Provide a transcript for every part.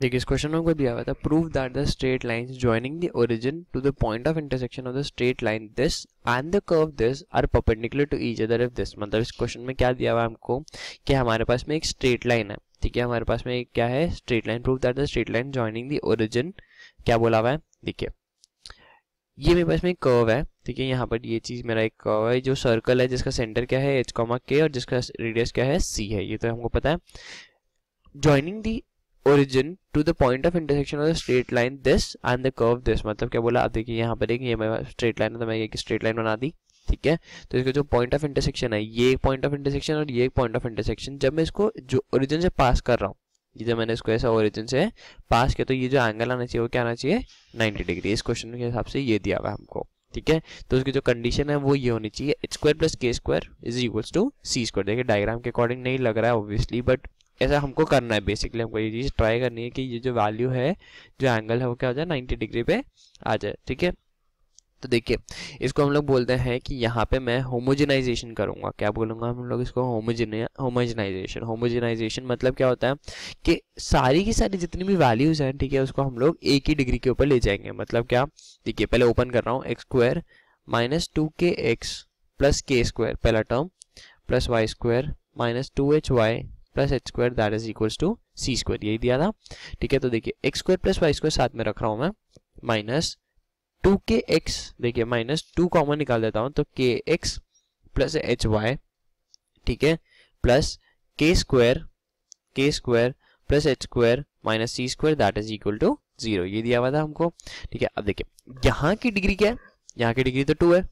देखिए, इस क्वेश्चन में दिया हुआ था prove that the straight lines joining the origin to the point of intersection of the straight line this and the curve this are perpendicular to each other if this मतलब इस question में क्या दिया हुआ है हमको कि हमारे पास में एक स्ट्रेट लाइन है। ठीक है, हमारे पास में एक क्या है? Straight line prove that the straight line joining the origin क्या बोला हुआ है? देखिए, ये मेरे पास में एक कर्व है। ठीक है, यहाँ पर ये चीज़ मेरा एक कर्व है, जो सर्कल है, जिसका सेंटर क्या है? एच कॉमा के और जिसका रेडियस क्या है? सी है। ये तो हमको पता है। Joining the origin to the point of intersection of the straight line this and the curve this मतलब क्या बोला? आप देखिए यहाँ पर एक ये स्ट्रेट लाइन है तो मैं एक स्ट्रेट लाइन बना दी, ठीक है? तो इसका जो पॉइंट ऑफ़ इंटरसेक्शन है, ये एक पॉइंट ऑफ़ इंटरसेक्शन और ये एक पॉइंट ऑफ़ इंटरसेक्शन जब मैं इसको जो ओरिजिन से पास कर रहा हूँ, ये जब मैंने इसको ऐसा ओरिजिन से पास किया तो ये जो एंगल आना चाहिए वो क्या आना चाहिए? 90 डिग्री इस क्वेश्चन के हिसाब से ये दिया हुआ हमको, ठीक है? तो उसकी जो कंडीशन है वो ये होनी चाहिए। Square plus k square is equals to c square देखिए डायग्राम के अकॉर्डिंग नहीं लग रहा है ऑब्वियसली बट ऐसा हमको करना है बेसिकली हमको ये चीज़ ट्राई करनी है कि ये जो वैल्यू है, जो एंगल है, वो क्या हो जाए 90 डिग्री पे आ जाए, ठीक है? तो देखिए, इसको हम लोग बोलते हैं कि यहाँ पे मैं होमोजेनाइजेशन करूँगा। क्या बोलूँगा हम लोग इसको? होमोजिन होमोजेनाइजेशन होमोजेनाइजेशन मतलब क्या होता है कि सारी की सारी जितनी भी वैल्यूज़ हैं, ठीक है, उसको हम लोग एक ही डिग्री के ऊपर ले जाएँगे। मतलब क्या? देखिए, पहले ओपन कर रहा हूँ x square minus two k x plus k square पहला term plus y square minus two h y plus h square that is equals to c square यही दिया था। ठीक है तो देखिए x square plus y square साथ में रख रहा हूँ मैं। माइनस टू के एक्स देखिए माइनस टू कॉमन निकाल देता हूँ तो के एक्स प्लस एच वाई ठीक है plus k square k square plus h square minus c square that is equal to zero ये दिया हुआ था हमको। ठीक है, अब देखिए, यहाँ की डिग्री क्या है? यहाँ की डिग्री तो टू है।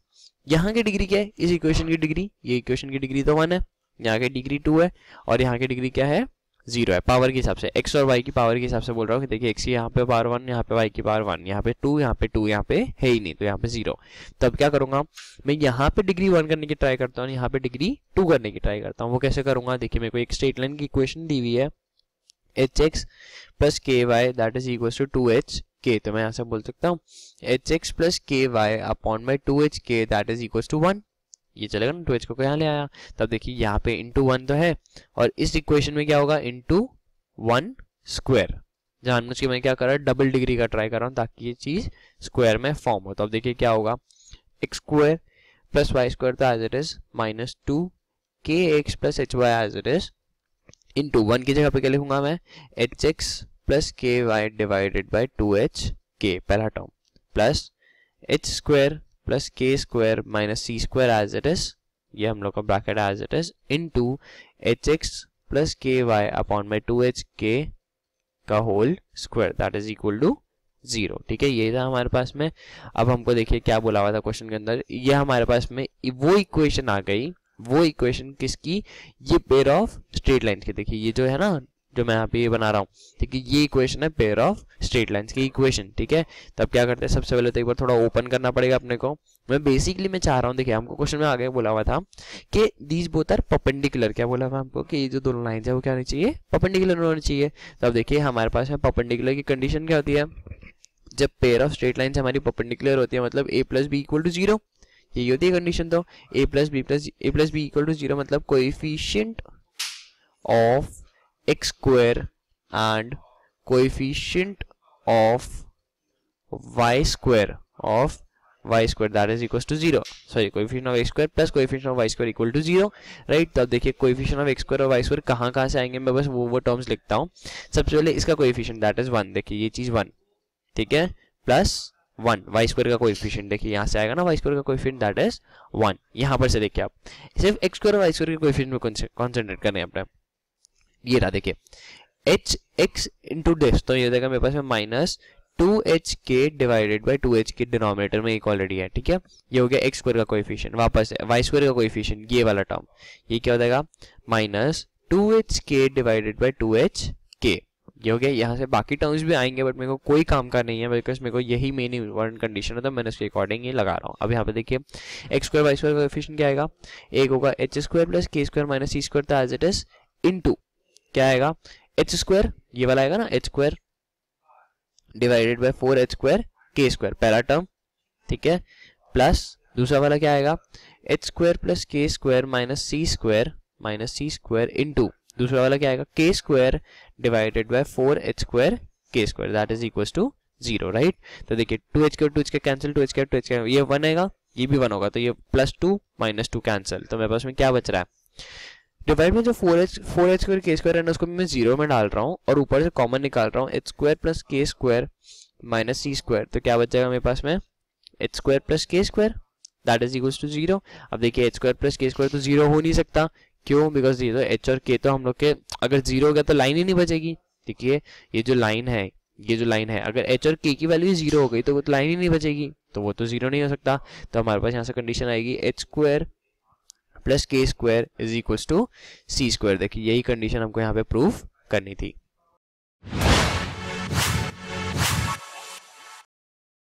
यहाँ की डिग्री क्या है? इस इक्वेशन की डिग्री ये इक्वेशन की डिग्री तो वन है। यहाँ की डिग्री टू है और यहाँ की डिग्री क्या है? ज़ीरो है। पावर के हिसाब से। एक्स और वाई की पावर के हिसाब से बोल रहा हूँ देखिए एक्स यहाँ पे पावर वन यहाँ पे वाई की पावर वन यहाँ पे टू यहाँ पे टू यहाँ पे है ही नहीं तो यहाँ पे ज़ीरो तो अब क्या करूँगा? मैं यहाँ पे डिग्री वन करने की ट्राई करता हूँ यहाँ पे डिग्री टू करने की ट्राई करता हूँ। वो कैसे करूँगा? देखिए, मेरे को एक स्ट्रेट लाइन की इक्वेशन दी हुई है। H x plus k y that is equal to two h k तो मैं यहाँ से बोल सकता हूँ h x plus k y upon by two h k that is equal to one ये चलेगा ना टू एच को यहाँ ले आया? तब देखिए यहाँ पे इंटू वन तो है, और इस इक्वेशन में क्या होगा? इंटू वन स्क्वायर जानबूझ के मैं क्या कर? रहा हूँ डबल डिग्री का ट्राई कर रहा हूँ, ताकि ये चीज़ स्क्वायर में फॉर्म हो। तो अब देखिए क्या होगा? X square plus y square तो as it is minus two k x plus h y as it is into one की जगह पे क्या लिखूँगा मैं? H x plus k y divided by two h k पहला term plus h square plus k square minus c square as it is ये हम लोग का bracket as it is into h x plus k y upon by two h k का whole square that is equal to zero ठीक है? ये था हमारे पास में। अब हमको देखिए क्या बोला हुआ था क्वेश्चन के अंदर। ये हमारे पास में वो इक्वेशन आ गई। वो इक्वेशन किसकी? ये पेयर ऑफ़ स्ट्रेट लाइन की। देखिए, ये जो है ना जो मैं यहाँ पे ये बना रहा हूँ, ठीक है? ये इक्वेशन है पेयर ऑफ़ स्ट्रेट लाइंस की इक्वेशन ठीक है? तब क्या करते हैं? सबसे पहले तो एक बार थोड़ा ओपन करना पड़ेगा अपने को। मैं बेसिकली मैं चाह रहा हूँ, देखिए, हमको क्वेश्चन में आगे बोला हुआ था कि दीज बोथ आर पपेंडिकुलर क्या बोला हुआ हमको कि ये जो दोनों लाइन है, वो क्या होनी चाहिए? पपेंडिकुलर होनी चाहिए। तब देखिए, हमारे पास है पपेंडिकुलर की कंडीशन क्या होती है? जब पेयर ऑफ़ स्ट्रेट लाइन हमारी पपेंडिकुलर होती है मतलब a plus b equal to zero यही होती है कंडीशन तो। A plus b plus a plus b equal to zero मतलब coefficient of x square and coefficient of y square of y square that is equals to zero sorry coefficient of x square plus coefficient of y square equal to zero right तब देखिए coefficient of x square और y square कहाँ कहाँ से आएँगे मैं बस वो वो टर्म्स लिखता हूँ सबसे पहले इसका coefficient that is वन देखिए ये चीज़ वन ठीक है प्लस वन वाई स्क्वायर का कोएफिशिएंट देखिए यहाँ से आएगा ना वाई स्क्वायर का कोएफिशिएंट दैट इज़ वन यहाँ पर से देखिए आप सिर्फ़ एक्स स्क्वायर और वाई स्क्वायर के कोएफिशिएंट में कॉन्सेंट्रेट करने अपने ये रहा देखिए। एच एक्स इंटू दिस तो ये देखा मेरे पास में minus two h k divided by two h k denominator में एक ऑलरेडी है, ठीक है? ये हो गया एक्स स्क्वायर का कोएफिशिएंट वापस है वाई स्क्वायर का कोएफिशिएंट ये वाला टर्म ये क्या हो जाएगा? Minus two h k divided by two h k ये हो गया, यहाँ से बाकी टर्म्स भी आएँगे बट मेरे को कोई काम का नहीं है बिकॉज़ मेरे को यही मेन इंपॉर्टेंट कंडीशन है तो मैंने उसके अकॉर्डिंग ये लगा रहा हूँ। अब यहाँ पे देखिए एक्स स्क्वायर वाई स्क्वायर का कोएफिशिएंट क्या आएगा? एक होगा h square plus k square minus c square था एज इट इज़ इन क्या आएगा? एच स्क्वायर ये वाला आएगा ना h square divided by four h square k square पहला टर्म ठीक है? प्लस दूसरा वाला क्या आएगा? H square plus k square minus c square minus c square into दूसरा वाला क्या आएगा? K square divided by four h square k square that is equal to zero right तो देखिए two h k two h k cancel two h k two h k ये one आएगा, ये भी वन होगा तो ये plus two minus two cancel तो मेरे पास में क्या बच रहा है? डिवाइड में जो four h four h square k square है ना, उसको मैं ज़ीरो में डाल रहा हूँ और ऊपर से कॉमन निकाल रहा हूँ h square plus k square minus c square तो क्या बच जाएगा मेरे पास में? H square plus k square that is equal to zero अब देखिए h square plus k square तो ज़ीरो हो नहीं सकता। क्यों? बिकॉज़ ये तो एच और के तो हम लोग के, अगर ज़ीरो हो गया तो लाइन ही नहीं बचेगी। देखिए, ये जो लाइन है, ये जो लाइन है, अगर एच और के की वैल्यू ज़ीरो हो गई तो वो तो लाइन ही नहीं बचेगी। तो वो तो ज़ीरो नहीं हो सकता। तो हमारे पास यहाँ से कंडीशन आएगी h square plus k square is equal to c square देखिए, यही कंडीशन हमको यहाँ पे प्रूफ करनी थी।